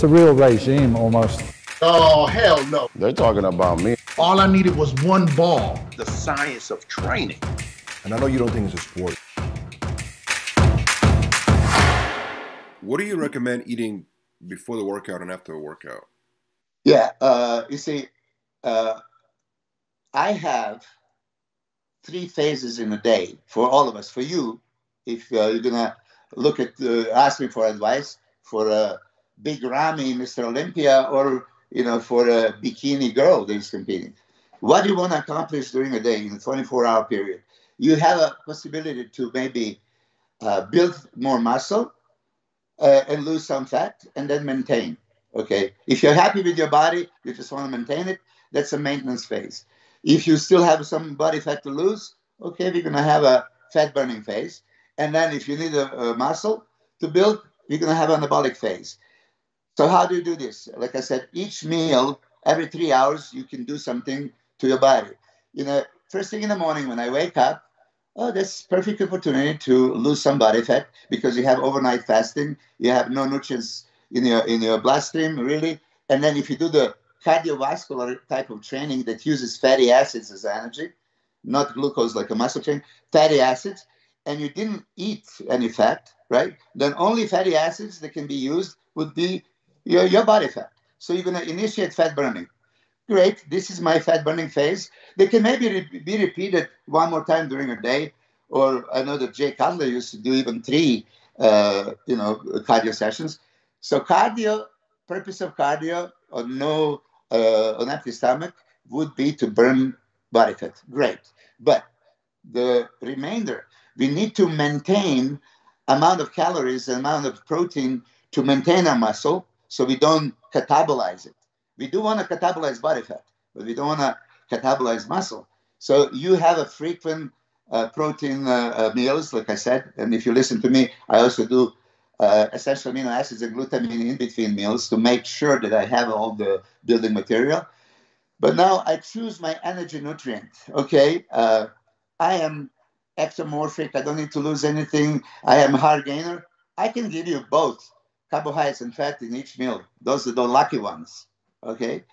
So it's a real regime almost. Oh, hell no. They're talking about me. All I needed was one ball. The science of training. And I know you don't think it's a sport. What do you recommend eating before the workout and after the workout? Yeah, uh, you see, uh, I have three phases in a day for all of us. For you, if uh, you're gonna look at uh, ask me for advice for a big Ramy, Mr. Olympia, or you know for a bikini girl that is competing, what do you want to accomplish during a day in a 24-hour period? You have a possibility to maybe uh, build more muscle uh, and lose some fat, and then maintain. Okay, if you're happy with your body, you just want to maintain it. That's a maintenance phase. If you still have some body fat to lose, okay, we're gonna have a fat burning phase. And then if you need a, a muscle to build, you're gonna have an anabolic phase. So how do you do this? Like I said, each meal, every three hours, you can do something to your body. You know, first thing in the morning when I wake up, oh, that's perfect opportunity to lose some body fat because you have overnight fasting, you have no nutrients in your in your bloodstream, really. And then if you do the cardiovascular type of training that uses fatty acids as energy, not glucose like a muscle training, fatty acids, and you didn't eat any fat, right? Then only fatty acids that can be used would be your, your body fat. So you're going to initiate fat burning. Great, this is my fat burning phase. They can maybe re- be repeated one more time during a day, or I know that Jay Cutler used to do even three, uh, you know, cardio sessions. So cardio, purpose of cardio on no uh, on empty stomach would be to burn body fat. Great, but the remainder we need to maintain amount of calories, and amount of protein to maintain our muscle, so we don't catabolize it. We do want to catabolize body fat, but we don't want to catabolize muscle. So you have a frequent uh, protein uh, uh, meals, like I said, and if you listen to me, I also do uh, essential amino acids and glutamine in between meals to make sure that I have all the building material. But now I choose my energy nutrient. Okay, uh, I am ectomorphic. I don't need to lose anything. I am hard gainer. I can give you both carbohydrates and fat in each meal. Those are the lucky ones. Okay,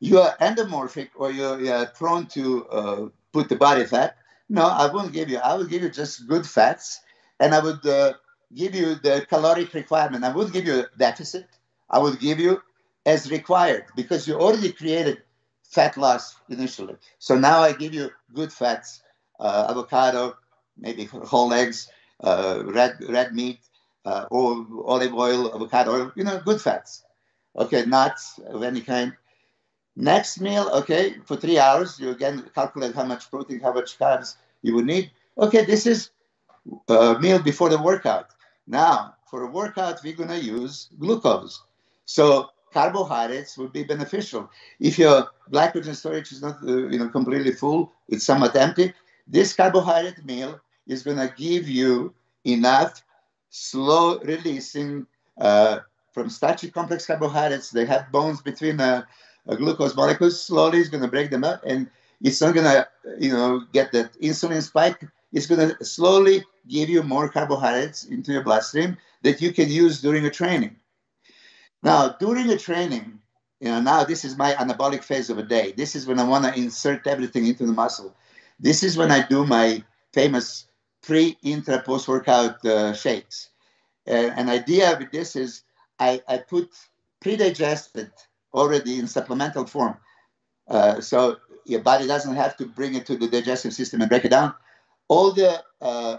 you are endomorphic or you're, you're prone to uh, put the body fat. No, I won't give you. I will give you just good fats, and I would uh, give you the caloric requirement. I would give you a deficit. I would give you as required because you already created fat loss initially. So now I give you good fats, uh, avocado, maybe whole eggs, uh, red red meat, uh, or olive oil, avocado. You know, good fats. Okay, nuts of any kind. Next meal, okay, for three hours, you again calculate how much protein, how much carbs you would need. Okay, this is a meal before the workout. Now, for a workout, we're going to use glucose. So carbohydrates would be beneficial. If your glycogen storage is not uh, you know, completely full, it's somewhat empty, this carbohydrate meal is going to give you enough slow releasing uh, from starchy complex carbohydrates. They have bonds between uh, glucose molecules. Slowly, it's going to break them up, and it's not going to, you know, get that insulin spike. It's going to slowly give you more carbohydrates into your bloodstream that you can use during a training. Now, during a training, you know, now this is my anabolic phase of a day. This is when I want to insert everything into the muscle. This is when I do my famous pre, intra, post workout uh, shakes. Uh, an idea with this is I, I put pre digested already in supplemental form. Uh, so your body doesn't have to bring it to the digestive system and break it down. All the uh,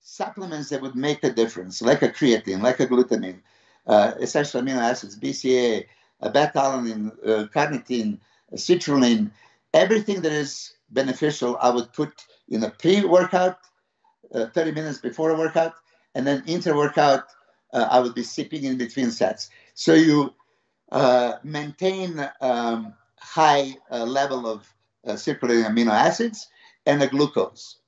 supplements that would make a difference, like a creatine, like a glutamine, uh, essential amino acids, BCA, beta-alanine, uh, carnitine, citrulline, everything that is beneficial, I would put in a pre-workout, uh, 30 minutes before a workout, and then inter-workout, uh, I would be sipping in between sets. So you uh, maintain um, high uh, level of uh, circulating amino acids and a glucose.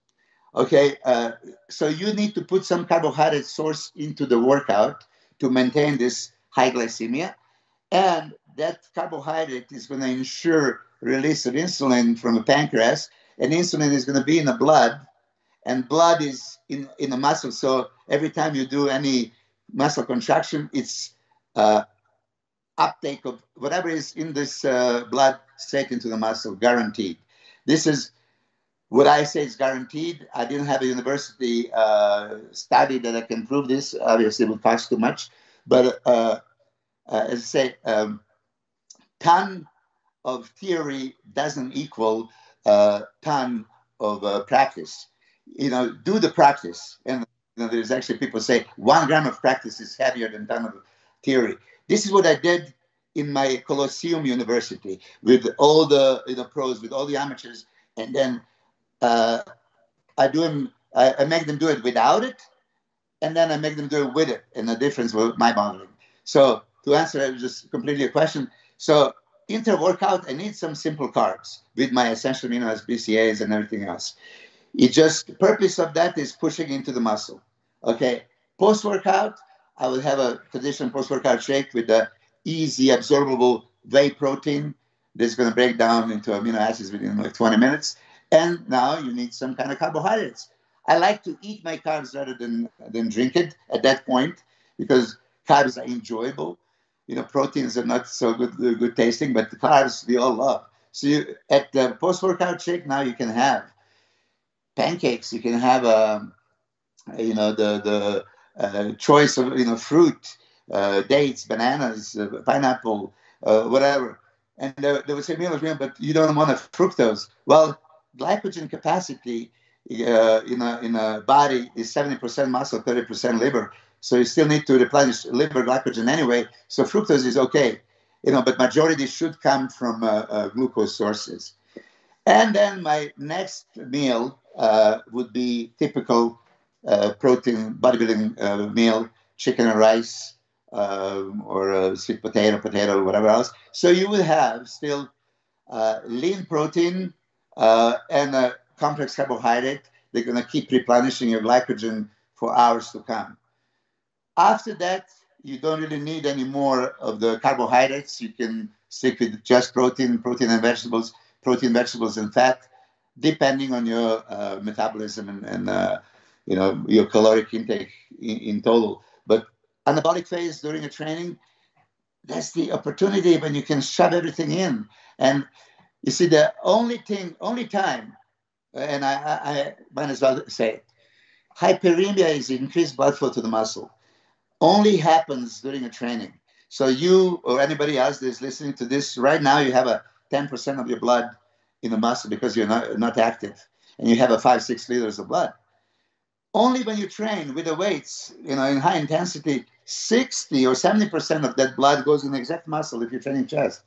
Okay, uh, so you need to put some carbohydrate source into the workout to maintain this high glycemia, and that carbohydrate is going to ensure release of insulin from the pancreas, and insulin is going to be in the blood, and blood is in, in the muscle. So every time you do any muscle contraction, it's uh, uptake of whatever is in this uh, blood straight into the muscle, guaranteed. This is what I say is guaranteed. I didn't have a university uh, study that I can prove this. Obviously, it would cost too much. But uh, uh, as I say, um, ton of theory doesn't equal a ton of uh, practice. You know, do the practice. And you know, there's actually people say one gram of practice is heavier than ton of theory. This is what I did in my Coliseum University with all the you know, pros, with all the amateurs, and then uh, I do them. I, I, make them do it without it, and then I make them do it with it, and the difference with my modeling. So to answer just completely a question, so inter workout, I need some simple carbs with my essential amino acids, BCAAs, and everything else. It just the purpose of that is pushing into the muscle. Okay, post workout, I will have a traditional post workout shake with the easy absorbable whey protein that's going to break down into amino acids within like 20 minutes. And now you need some kind of carbohydrates. I like to eat my carbs rather than, than drink it at that point because carbs are enjoyable. You know, proteins are not so good, good tasting, but the carbs we all love. So you, at the post-workout shake now you can have pancakes. You can have, um, you know, the the uh, choice of you know fruit, uh, dates, bananas, uh, pineapple, uh, whatever. And they, they would say, but you don't want a fructose. Well, glycogen capacity uh, in, a, in a body is 70% muscle, 30% liver. So you still need to replenish liver glycogen anyway. So fructose is okay, you know, but majority should come from uh, glucose sources. And then my next meal would be typical uh, protein bodybuilding uh, meal, chicken and rice, um, or sweet potato, potato, whatever else. So you will have still lean protein, uh, and a complex carbohydrate. They're going to keep replenishing your glycogen for hours to come. After that, you don't really need any more of the carbohydrates. You can stick with just protein, protein and vegetables, protein, vegetables, and fat, depending on your uh, metabolism and, and uh, you know your caloric intake in, in, total. But anabolic phase during a training, that's the opportunity when you can shove everything in. And you see, the only thing, only time, and I, I, I might as well say, hyperemia is increased blood flow to the muscle. Only happens during a training. So you or anybody else that is listening to this right now, you have a 10% of your blood in the muscle because you're not, not active, and you have a five, six liters of blood. Only when you train with the weights, you know, in high intensity, 60 or 70% of that blood goes in the exact muscle if you're training chest.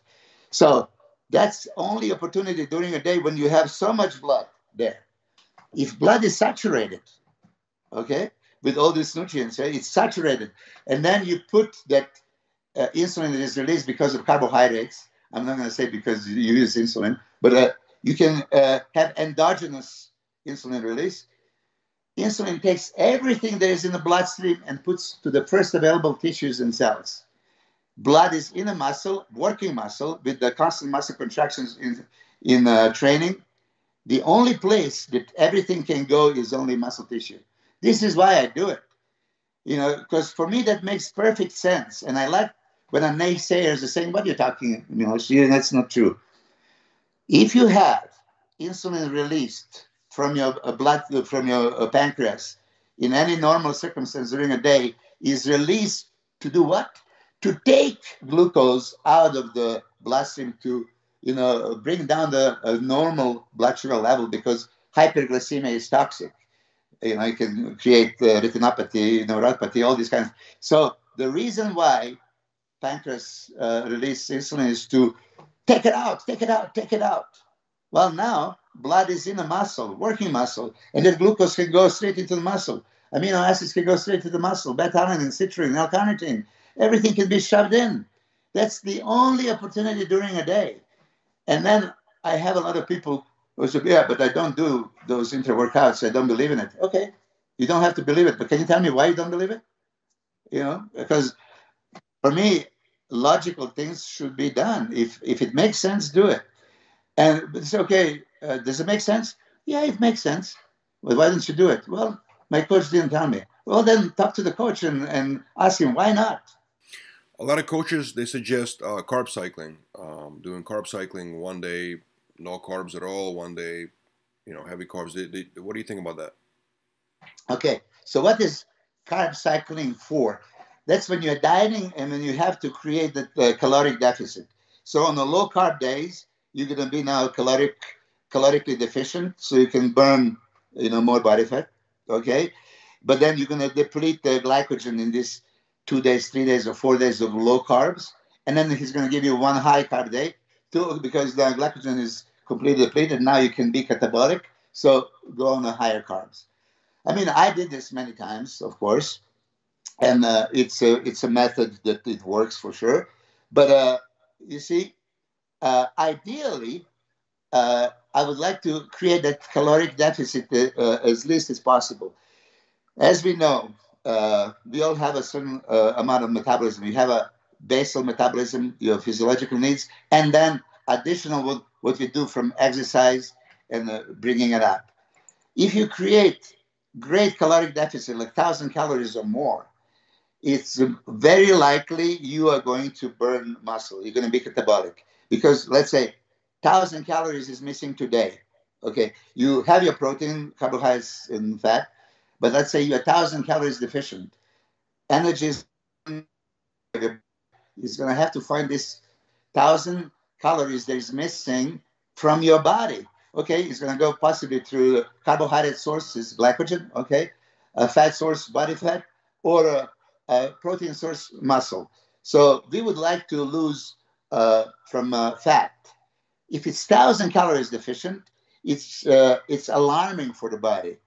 So that's only opportunity during a day when you have so much blood there. If blood is saturated, okay, with all these nutrients, right, it's saturated, and then you put that uh, insulin that is released because of carbohydrates. I'm not going to say because you use insulin, but uh, you can uh, have endogenous insulin release. Insulin takes everything that is in the bloodstream and puts to the first available tissues and cells blood is in a muscle, working muscle, with the constant muscle contractions in, in uh, training. The only place that everything can go is only muscle tissue. This is why I do it. You know, because for me that makes perfect sense. And I like when a naysayers are saying, what you're talking, you know, that's not true. If you have insulin released from your uh, blood, from your uh, pancreas in any normal circumstance during a day, is released to do what? to take glucose out of the bloodstream to you know bring down the uh, normal blood sugar level because hyperglycemia is toxic you know it can create uh, retinopathy neuropathy all these kinds so the reason why pancreas uh, release insulin is to take it out take it out take it out well now blood is in the muscle working muscle and then glucose can go straight into the muscle amino acids can go straight to the muscle beta-alanine citrulline l-carnitine Everything can be shoved in. That's the only opportunity during a day. And then I have a lot of people who say, yeah, but I don't do those inter workouts. I don't believe in it. Okay, you don't have to believe it, but can you tell me why you don't believe it? You know, because for me, logical things should be done. If if it makes sense, do it. And it's okay. Uh, does it make sense? Yeah, it makes sense. Well, why didn't you do it? Well, my coach didn't tell me. Well, then talk to the coach and, and ask him why not. A lot of coaches they suggest uh, carb cycling, um, doing carb cycling one day, no carbs at all, one day, you know, heavy carbs. They, they, what do you think about that? Okay, so what is carb cycling for? That's when you're dieting and when you have to create the, the caloric deficit. So on the low carb days, you're going to be now caloric calorically deficient, so you can burn, you know, more body fat. Okay, but then you're going to deplete the glycogen in this two days, three days, or four days of low carbs, and then he's going to give you one high carb day, too, because the glycogen is completely depleted. Now you can be catabolic, so go on the higher carbs. I mean, I did this many times, of course, and uh, it's a it's a method that it works for sure. But uh, you see, uh, ideally, uh, I would like to create that caloric deficit uh, as least as possible. As we know, uh, we all have a certain amount of metabolism. You have a basal metabolism, your physiological needs, and then additional what, what we do from exercise and bringing it up. If you create great caloric deficit, like 1,000 calories or more, it's very likely you are going to burn muscle. You're going to be catabolic. Because let's say 1,000 calories is missing today. Okay, you have your protein, carbohydrates, and fat, but let's say you're 1,000 calories deficient. Energy is, going to have to find this 1,000 calories that is missing from your body okay, it's going to go possibly through carbohydrate sources, glycogen, okay, a fat source, body fat, or a, a protein source, muscle. So we would like to lose uh, from uh, fat. If it's thousand calories deficient, it's uh, it's alarming for the body.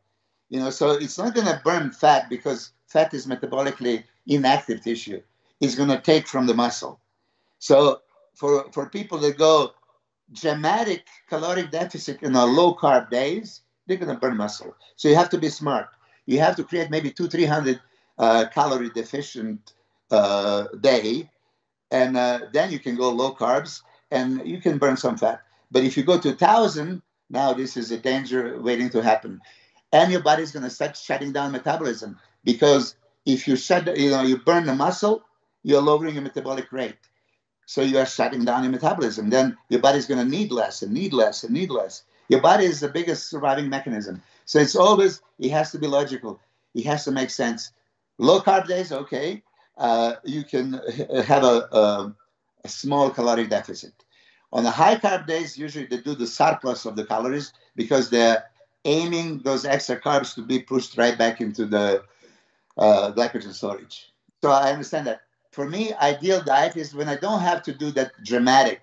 You know, so it's not going to burn fat because fat is metabolically inactive tissue. It's going to take from the muscle. So for for people that go dramatic caloric deficit in a low carb days, they're going to burn muscle. So you have to be smart. You have to create maybe two, 300 uh, calorie deficient uh, day, and uh, then you can go low carbs and you can burn some fat. But if you go to 1,000, now this is a danger waiting to happen. And your body's going to start shutting down metabolism because if you shut, you know, you burn the muscle, you're lowering your metabolic rate. So you are shutting down your metabolism. Then your body's going to need less and need less and need less. Your body is the biggest surviving mechanism. So it's always, it has to be logical. It has to make sense. Low carb days, okay. Uh, you can have a, a, a small caloric deficit. On the high carb days, usually they do the surplus of the calories because they're aiming those extra carbs to be pushed right back into the uh, glycogen storage. So I understand that for me, ideal diet is when I don't have to do that dramatic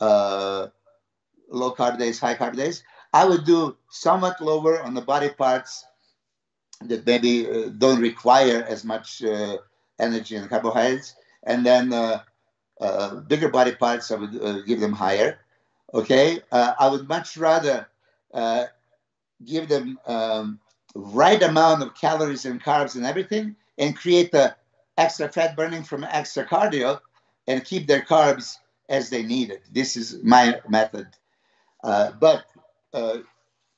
uh, low carb days, high carb days. I would do somewhat lower on the body parts that maybe uh, don't require as much uh, energy and carbohydrates, and then uh, uh, bigger body parts I would uh, give them higher. Okay, I would much rather give them um, right amount of calories and carbs and everything, and create the extra fat burning from extra cardio and keep their carbs as they need it. This is my method. But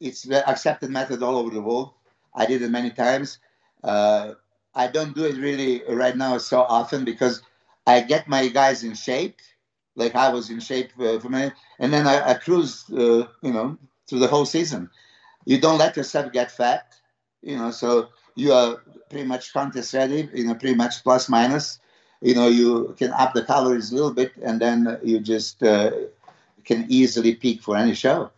it's the accepted method all over the world. I did it many times. Uh, I don't do it really right now so often because I get my guys in shape, like I was in shape uh, for me, and then I, I cruise, uh, you know, through the whole season. You don't let yourself get fat, you know, so you are pretty much contest ready, you know, pretty much plus minus. You know, you can up the calories a little bit, and then you just uh, can easily peak for any show.